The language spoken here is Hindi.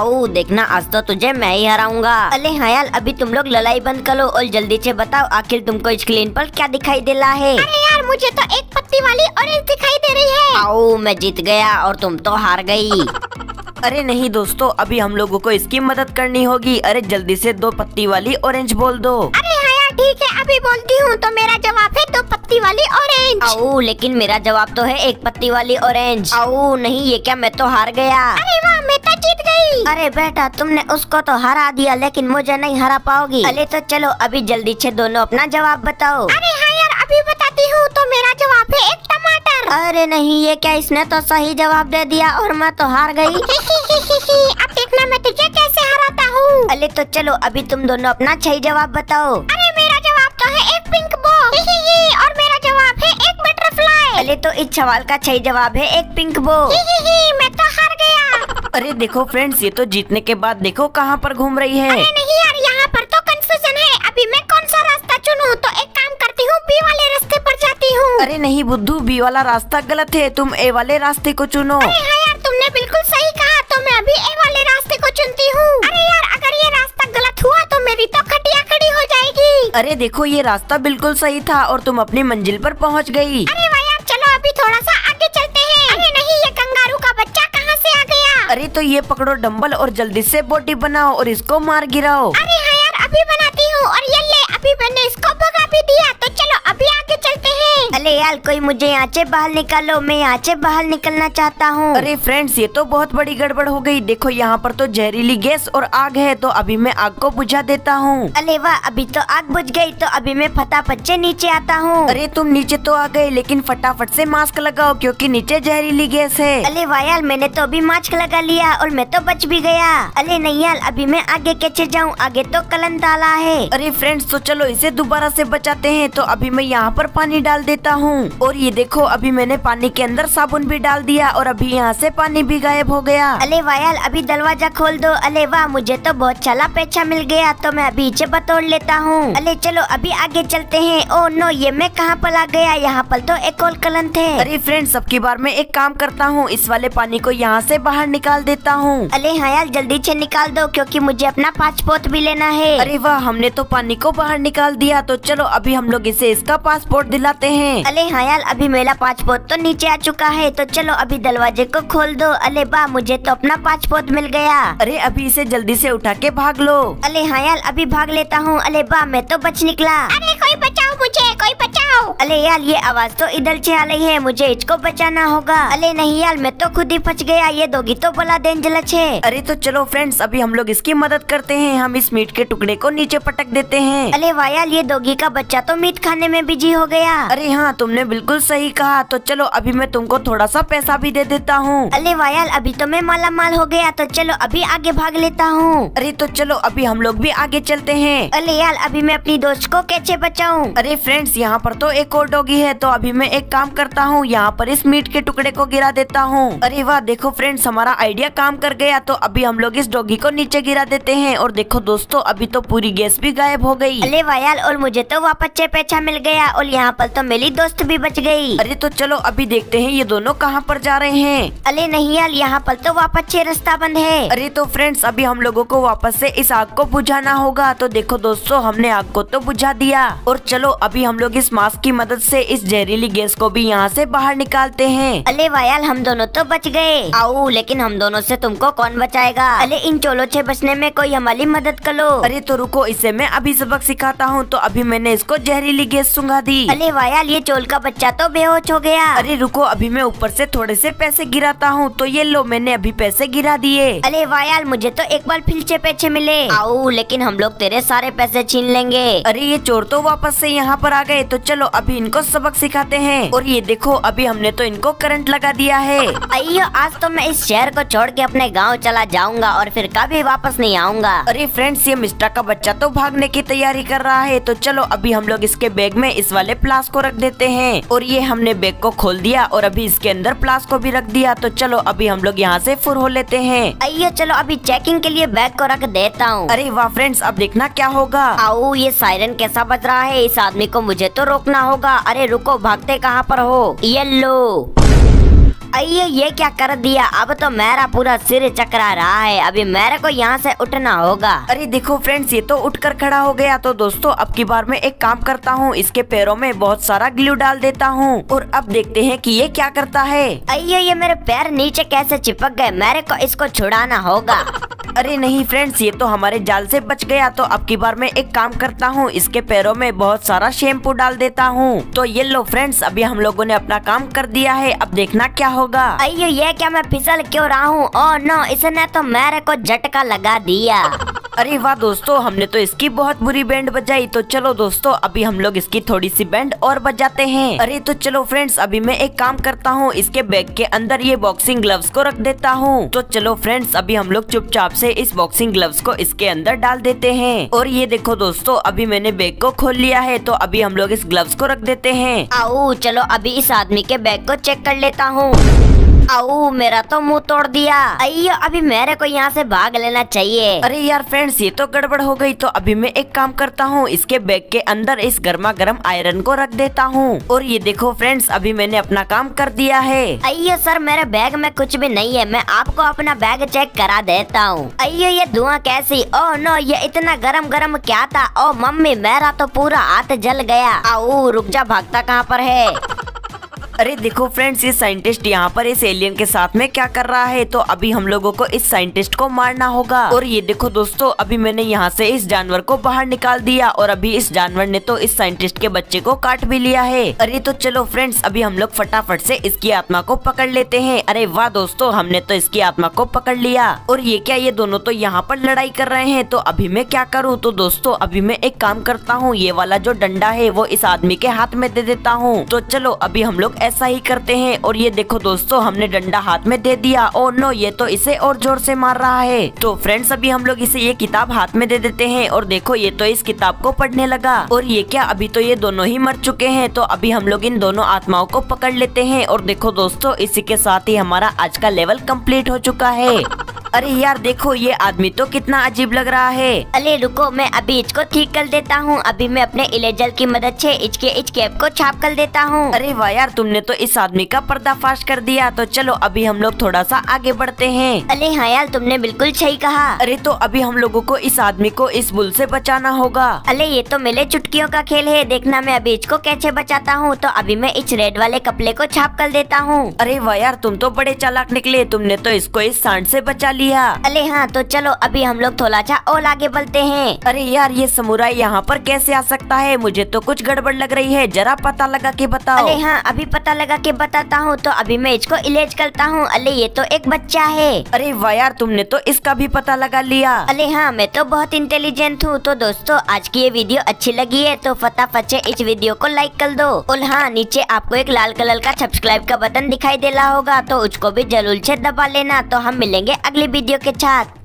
आओ देखना आज तो तुझे मैं ही हराऊँगा। अले हयाल अभी तुम लोग लड़ाई बंद करो और जल्दी से बताओ आखिर तुमको स्क्रीन पर क्या दिखाई दे रहा है? अरे यार मुझे तो एक पत्ती वाली ऑरेंज दिखाई दे रही है। आओ मैं जीत गया और तुम तो हार गई अरे नहीं दोस्तों अभी हम लोगों को इसकी मदद करनी होगी। अरे जल्दी से दो पत्ती वाली ऑरेंज बोल दो। अरे हाँ ठीक है अभी बोलती हूँ तो मेरा जवाब है दो पत्ती वाली ऑरेंज आओ लेकिन मेरा जवाब तो है एक पत्ती वाली ऑरेंज आओ नहीं ये क्या मैं तो हार गया। अरे वाह मैं तो जीत गई। अरे बेटा तुमने उसको तो हरा दिया लेकिन मुझे नहीं हरा पाओगी। अरे तो चलो अभी जल्दी से दोनों अपना जवाब बताओ। अरे हाँ यार अभी बताती हूँ तो मेरा जवाब है एक टमाटर। अरे नहीं ये क्या इसने तो सही जवाब दे दिया और मैं तो हार गई अब देखना मैं तुझे कैसे हराता हूँ। अरे तो चलो अभी तुम दोनों अपना सही जवाब बताओ। अरे है पिंक बॉक्स। और मेरा जवाब है एक बटरफ्लाई। अरे तो इस सवाल का सही जवाब है एक पिंक बो मैं तो हार गया। अरे देखो फ्रेंड्स ये तो जीतने के बाद देखो कहाँ पर घूम रही है। अरे नहीं यार यहाँ पर तो कंफ्यूजन है। अभी मैं कौन सा रास्ता चुनूं? तो एक काम करती हूँ बी वाले रास्ते पर जाती हूँ। अरे नहीं बुद्धू बी वाला रास्ता गलत है। तुम ए वाले रास्ते को चुनो। अरे हाँ यार तुमने बिल्कुल अरे देखो ये रास्ता बिल्कुल सही था और तुम अपनी मंजिल पर पहुँच गई। अरे भाई आप चलो अभी थोड़ा सा आगे चलते हैं। अरे नहीं ये कंगारू का बच्चा कहाँ से आ गया? अरे तो ये पकड़ो डंबल और जल्दी से बोटी बनाओ और इसको मार गिराओ। अरे हाँ यार अभी बनाती हूँ। और ये ले अभी मैंने इसको भगा भी दिया। तो चलो अभी आगे चलते अरे यार कोई मुझे यहाँ से बाहर निकालो मैं यहाँ से बाहर निकलना चाहता हूँ। अरे फ्रेंड्स ये तो बहुत बड़ी गड़बड़ हो गई। देखो यहाँ पर तो जहरीली गैस और आग है तो अभी मैं आग को बुझा देता हूँ। अरे वाह अभी तो आग बुझ गई तो अभी मैं फटाफट से नीचे आता हूँ। अरे तुम नीचे तो आ गए लेकिन फटाफट से मास्क लगाओ क्योंकि नीचे जहरीली गैस है। अरे वाह यार मैंने तो अभी मास्क लगा लिया और मैं तो बच भी गया। अरे नहीं यार अभी मैं आगे कैसे जाऊँ? आगे तो कलन डाला है। अरे फ्रेंड्स तो चलो इसे दोबारा से बचाते हैं तो अभी मैं यहाँ पर पानी डाल देता हूँ। और ये देखो अभी मैंने पानी के अंदर साबुन भी डाल दिया और अभी यहाँ से पानी भी गायब हो गया। अले वाह यार अभी दरवाज़ा खोल दो। अले वाह मुझे तो बहुत चला पेचा मिल गया तो मैं अभी इसे बतोड़ लेता हूँ। अले चलो अभी आगे चलते हैं। ओ नो ये मैं कहाँ पर आ गया? यहाँ पर तो एक और कलन थे अरे फ्रेंड्स अब की बार मैं एक काम करता हूँ। इस वाले पानी को यहाँ से बाहर निकाल देता हूँ। अरे हाँ यार जल्दी से निकाल दो क्योंकि मुझे अपना पासपोर्ट भी लेना है। अरे वाह हमने तो पानी को बाहर निकाल दिया। तो चलो अभी हम लोग इसे इसका पासपोर्ट दिलाते हैं। अरे हाँ यार अभी मेरा पासपोर्ट तो नीचे आ चुका है तो चलो अभी दरवाजे को खोल दो। अले बा मुझे तो अपना पासपोर्ट मिल गया। अरे अभी इसे जल्दी से उठा के भाग लो। अले हाँ यार अभी भाग लेता हूँ। अले बा मैं तो बच निकला। अरे कोई बचाओ मुझे कोई बचाओ। अरे यार ये आवाज़ तो इधर से आ रही है मुझे इसको बचाना होगा। अरे नहीं यार मैं तो खुद ही फंस गया ये दोगी तो बड़ा डेंजरस है। अरे तो चलो फ्रेंड्स अभी हम लोग इसकी मदद करते हैं हम इस मीट के टुकड़े को नीचे पटक देते हैं। अरे वाह यार ये दोगी का बच्चा तो मीट खाने में बिज़ी हो गया। अरे हाँ तुमने बिल्कुल सही कहा तो चलो अभी मैं तुमको थोड़ा सा पैसा भी दे देता हूँ। अरे वाह यार अभी तो मैं माला माल हो गया तो चलो अभी आगे भाग लेता हूँ। अरे तो चलो अभी हम लोग भी आगे चलते हैं। अरे यार अभी मैं अपनी दोस्त को कैसे बचाऊं? अरे फ्रेंड्स यहाँ पर तो एक और डॉगी है तो अभी मैं एक काम करता हूँ यहाँ पर इस मीट के टुकड़े को गिरा देता हूँ। अरे वाह देखो फ्रेंड्स हमारा आइडिया काम कर गया तो अभी हम लोग इस डॉगी को नीचे गिरा देते हैं और देखो दोस्तों अभी तो पूरी गैस भी गायब हो गई। अरे वाह यार और मुझे तो वापस पैसा मिल गया और यहाँ पर तो मेरी दोस्त भी बच गई। अरे तो चलो अभी देखते हैं ये दोनों कहाँ पर जा रहे हैं। अरे नहीं यार यहाँ पर तो वापस से रास्ता बंद है। अरे तो फ्रेंड्स अभी हम लोगों को वापस से इस आग को बुझाना होगा तो देखो दोस्तों हमने आग को तो बुझा दिया। और चलो अभी हम लोग इस मास्क की मदद से इस जहरीली गैस को भी यहाँ से बाहर निकालते हैं। अले वाह यार हम दोनों तो बच गए। आओ लेकिन हम दोनों से तुमको कौन बचाएगा? अले इन चोलों से बचने में कोई हमारी मदद कर। लो अरे तो रुको इसे मैं अभी सबक सिखाता हूँ तो अभी मैंने इसको जहरीली गैस सुंगा दी। अरे वाह यार ये चोल का बच्चा तो बेहोश हो गया। अरे रुको अभी मैं ऊपर से थोड़े से पैसे गिराता हूँ तो ये लो मैंने अभी पैसे गिरा दिए। अले वाह यार मुझे तो एक बार फिर से पैसे मिले। आओ लेकिन हम लोग तेरे सारे पैसे छीन लेंगे। अरे ये चोर तो वापस से यहाँ पर आ गए तो चलो अभी इनको सबक सिखाते हैं। और ये देखो अभी हमने तो इनको करंट लगा दिया है। अयो आज तो मैं इस शहर को छोड़ के अपने गाँव चला जाऊँगा और फिर कभी वापस नहीं आऊँगा। अरे फ्रेंड्स ये मिस्टर का बच्चा तो भागने की तैयारी कर रहा है तो चलो अभी हम लोग इसके बैग में इस वाले प्लास को रख देते हैं। और ये हमने बैग को खोल दिया और अभी इसके अंदर प्लास को भी रख दिया तो चलो अभी हम लोग यहाँ से फुर हो लेते हैं। अयो चलो अभी चेकिंग के लिए बैग को रख देता हूँ। अरे वाह फ्रेंड्स अब देखना क्या होगा। आओ ये सायरन कैसा बज रहा है? इस आदमी को मुझे तो रोकना होगा। अरे रुको भागते कहाँ पर हो? ये लो अये ये क्या कर दिया? अब तो मेरा पूरा सिर चकरा रहा है। अभी मेरे को यहाँ से उठना होगा। अरे देखो फ्रेंड्स ये तो उठकर खड़ा हो गया। तो दोस्तों अब की बार मैं एक काम करता हूँ। इसके पैरों में बहुत सारा ग्लू डाल देता हूँ। और अब देखते हैं कि ये क्या करता है। अये ये मेरे पैर नीचे कैसे चिपक गए? मेरे को इसको छुड़ाना होगा। अरे नहीं फ्रेंड्स ये तो हमारे जाल से बच गया। तो अब की बार मैं एक काम करता हूँ इसके पैरों में बहुत सारा शैम्पू डाल देता हूँ। तो ये लो फ्रेंड्स अभी हम लोगों ने अपना काम कर दिया है। अब देखना क्या होगा। अयो ये क्या मैं फिसल क्यों रहा हूँ? ओ नो इसने तो मेरे को झटका लगा दिया। अरे वाह दोस्तों, हमने तो इसकी बहुत बुरी बैंड बजाई। तो चलो दोस्तों, अभी हम लोग इसकी थोड़ी सी बैंड और बजाते हैं। अरे तो चलो फ्रेंड्स अभी मैं एक काम करता हूँ। इसके बैग के अंदर ये बॉक्सिंग ग्लव्स को रख देता हूँ। तो चलो फ्रेंड्स अभी हम लोग चुपचाप से इस बॉक्सिंग ग्लव्स को इसके अंदर डाल देते हैं। और ये देखो दोस्तों, अभी मैंने बैग को खोल लिया है। तो अभी हम लोग इस ग्लव्स को रख देते हैं। आओ, चलो अभी इस आदमी के बैग को चेक कर लेता हूँ। आओ मेरा तो मुँह तोड़ दिया। अयो अभी मेरे को यहाँ से भाग लेना चाहिए। अरे यार फ्रेंड्स ये तो गड़बड़ हो गई। तो अभी मैं एक काम करता हूँ इसके बैग के अंदर इस गर्मा गर्म आयरन को रख देता हूँ। और ये देखो फ्रेंड्स अभी मैंने अपना काम कर दिया है। अयो सर मेरे बैग में कुछ भी नहीं है। मैं आपको अपना बैग चेक करा देता हूँ। अयो ये धुआँ कैसी? ओ नो ये इतना गरम गरम क्या था? ओ मम्मी मेरा तो पूरा हाथ जल गया। आओ रुक जा भागता कहाँ पर है? अरे देखो फ्रेंड्स ये साइंटिस्ट यहाँ पर इस एलियन के साथ में क्या कर रहा है? तो अभी हम लोगों को इस साइंटिस्ट को मारना होगा। और ये देखो दोस्तों, अभी मैंने यहाँ से इस जानवर को बाहर निकाल दिया और अभी इस जानवर ने तो इस साइंटिस्ट के बच्चे को काट भी लिया है। अरे तो चलो फ्रेंड्स अभी हम लोग फटाफट से इसकी आत्मा को पकड़ लेते हैं। अरे वाह दोस्तों, हमने तो इसकी आत्मा को पकड़ लिया। और ये क्या, ये दोनों तो यहाँ पर लड़ाई कर रहे हैं। तो अभी मैं क्या करूँ? तो दोस्तों, अभी मैं एक काम करता हूँ, ये वाला जो डंडा है, वो इस आदमी के हाथ में दे देता हूँ। तो चलो, अभी हम लोग ऐसा ही करते हैं। और ये देखो दोस्तों, हमने डंडा हाथ में दे दिया। और नो ये तो इसे और ज़ोर से मार रहा है। तो फ्रेंड्स अभी हम लोग इसे ये किताब हाथ में दे देते हैं। और देखो, ये तो इस किताब को पढ़ने लगा। और ये क्या, अभी तो ये दोनों ही मर चुके हैं। तो अभी हम लोग इन दोनों आत्माओं को पकड़ लेते हैं। और देखो दोस्तों, इसी के साथ ही हमारा आज का लेवल कंप्लीट हो चुका है। अरे यार देखो ये आदमी तो कितना अजीब लग रहा है। अरे रुको मैं अभी इसको ठीक कर देता हूँ। अभी मैं अपने इलेजल की मदद से इसके इस कैप को छाप कर देता हूँ। अरे वाह यार तुमने तो इस आदमी का पर्दाफाश कर दिया। तो चलो अभी हम लोग थोड़ा सा आगे बढ़ते हैं। अरे हाँ यार तुमने बिल्कुल सही कहा। अरे तो अभी हम लोगों को इस आदमी को इस बुल से बचाना होगा। अरे ये तो मेले चुटकियों का खेल है। देखना मैं अभी इसको कैसे बचाता हूँ। तो अभी मैं इस रेड वाले कपड़े को छाप कर देता हूँ। अरे वाह यार तुम तो बड़े चालाक निकले। तुमने तो इसको इस सांड से बचा लिया। अरे हाँ तो चलो अभी हम लोग थोड़ा सा और आगे बढ़ते हैं। अरे यार ये समुराई यहाँ पर कैसे आ सकता है? मुझे तो कुछ गड़बड़ लग रही है। जरा पता लगा के बताओ। अरे हाँ अभी पता लगा के बताता हूँ तो अभी मैं इसको इलेज करता हूँ। अरे ये तो एक बच्चा है। अरे वाह यार तुमने तो इसका भी पता लगा लिया। अरे हाँ मैं तो बहुत इंटेलिजेंट हूँ। तो दोस्तों आज की ये वीडियो अच्छी लगी है तो फटाफट से इस वीडियो को लाइक कर दो। और हाँ नीचे आपको एक लाल कलर का सब्सक्राइब का बटन दिखाई दे रहा होगा तो उसको भी ज़रूर से दबा लेना। तो हम मिलेंगे अगली वीडियो के साथ।